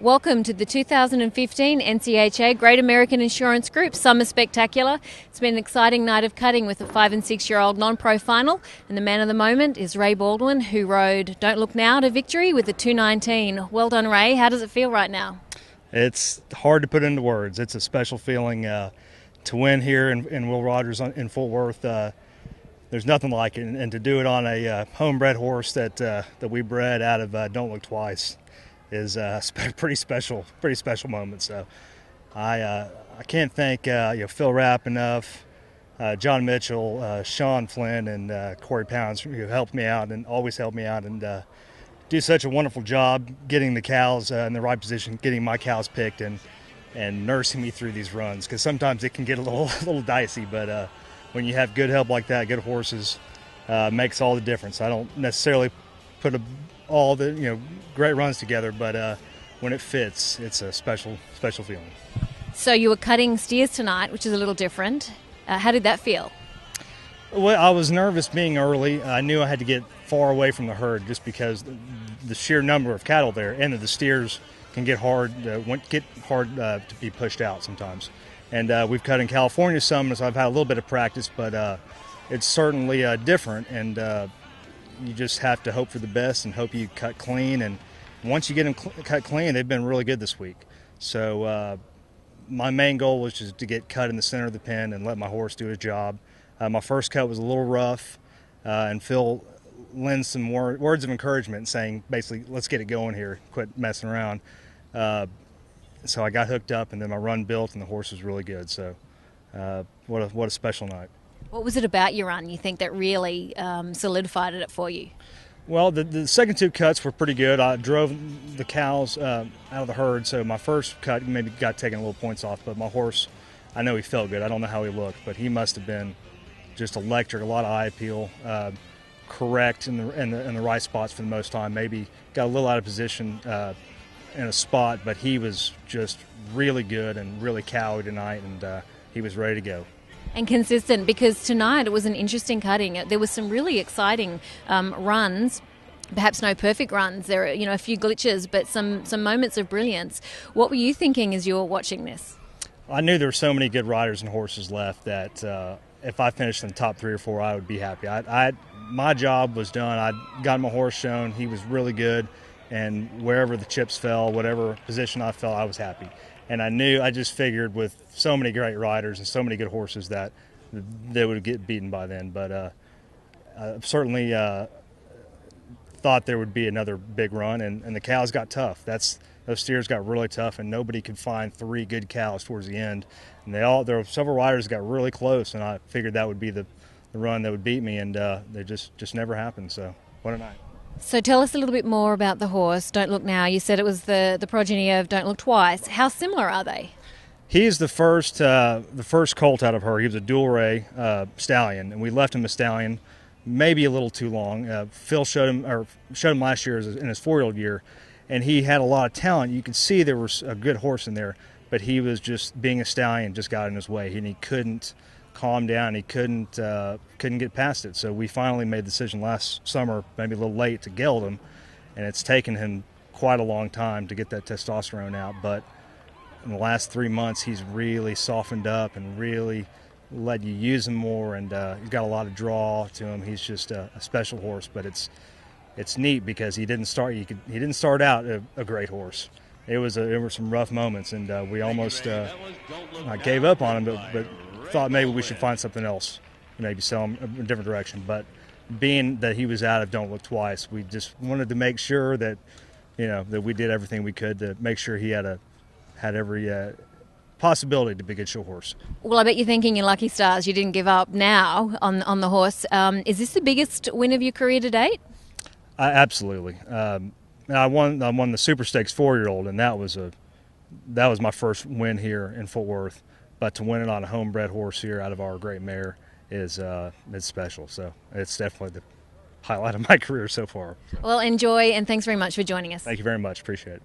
Welcome to the 2015 NCHA Great American Insurance Group Summer Spectacular. It's been an exciting night of cutting with a five and six year old non pro final, and the man of the moment is Ray Baldwin, who rode Don't Look Now to victory with a 219. Well done, Ray. How does it feel right now? It's hard to put into words. It's a special feeling uh, to win here in, in Will Rogers in Fort Worth. Uh, there's nothing like it, and, to do it on a uh, homebred horse that uh, that we bred out of uh, Don't Look Twice is a pretty special, pretty special moment. So I uh, I can't thank uh, you know Phil Rapp enough, uh, John Mitchell, uh, Sean Flynn, and uh, Corey Pounds who helped me out and always helped me out and uh, do such a wonderful job getting the cows in the right position, getting my cows picked, and and nursing me through these runs because sometimes it can get a little a little dicey, but when you have good help like that, good horses. makes all the difference. I don't necessarily put a all the you know great runs together, but uh, when it fits, it's a special special feeling. So you were cutting steers tonight, which is a little different. Uh, how did that feel? Well, I was nervous being early. I knew I had to get far away from the herd just because the, sheer number of cattle there and the steers can get hard uh, get hard uh, to be pushed out sometimes. And uh, we've cut in California some, so I've had a little bit of practice, but uh, it's certainly uh, different. And you just have to hope for the best and hope you cut clean. And once you get them cl- cut clean, they've been really good this week. So uh, my main goal was just to get cut in the center of the pen and let my horse do his job. Uh, my first cut was a little rough, uh, and Phil lends some wor- words of encouragement, saying basically, "Let's get it going here. Quit messing around." Uh, so I got hooked up, and then my run built, and the horse was really good. So uh, what a what a special night. What was it about your run you think that really um, solidified it for you? Well, the, the second two cuts were pretty good. I drove the cows uh, out of the herd, so my first cut maybe got taken a little points off, but my horse, I know he felt good. I don't know how he looked, but he must have been just electric, a lot of eye appeal, uh, correct in the, in the, in the right spots for the most time. Maybe got a little out of position uh, in a spot, but he was just really good and really cowy tonight, and uh, he was ready to go and consistent because tonight it was an interesting cutting. There was some really exciting um, runs. Perhaps no perfect runs. There are, you know, a few glitches, but some some moments of brilliance. What were you thinking as you were watching this? I knew there were so many good riders and horses left that uh, if I finished in the top three or four, I would be happy. I, I my job was done. I got my horse shown. He was really good, and wherever the chips fell, whatever position I fell, I was happy and I knew I just figured with so many great riders and so many good horses that they would get beaten by then. But uh, I certainly uh, thought there would be another big run, and, and the cows got tough. That's those steers got really tough, and nobody could find three good cows towards the end. And they all there were several riders got really close, and I figured that would be the, the run that would beat me, and uh, they just just never happened. So what a night. So tell us a little bit more about the horse. Don't look now. You said it was the the progeny of Don't Look Twice. How similar are they? He is the first uh, the first colt out of her. He was a Dual Rey uh, stallion, and we left him a stallion, maybe a little too long. Uh, Phil showed him or showed him last year in his four year old year, and he had a lot of talent. You could see there was a good horse in there, but he was just being a stallion just got in his way, and he couldn't calm down. He couldn't uh, couldn't get past it. So we finally made the decision last summer, maybe a little late, to geld him, and it's taken him quite a long time to get that testosterone out. But in the last three months, he's really softened up and really let you use him more, and uh, he's got a lot of draw to him. He's just a, a, special horse, but it's it's neat because he didn't start. You could, he didn't start out a, a great horse. It was a, there were some rough moments, and uh, we almost uh, gave up on him, but, but thought maybe we should find something else, maybe sell him in a different direction. But being that he was out of Don't Look Twice, we just wanted to make sure that you know that we did everything we could to make sure he had a had every uh, possibility to be a good show horse. Well, I bet you're thinking in lucky stars you didn't give up now on on the horse. Um, is this the biggest win of your career to date? Uh, absolutely. Um, I won. I won the Super Stakes four year old, and that was a that was my first win here in Fort Worth. But to win it on a homebred horse here out of our great mare is uh, it's special. So it's definitely the highlight of my career so far. Well, enjoy and thanks very much for joining us. Thank you very much. Appreciate it.